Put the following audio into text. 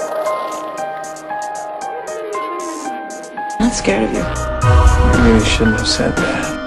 I'm not scared of you. I really shouldn't have said that.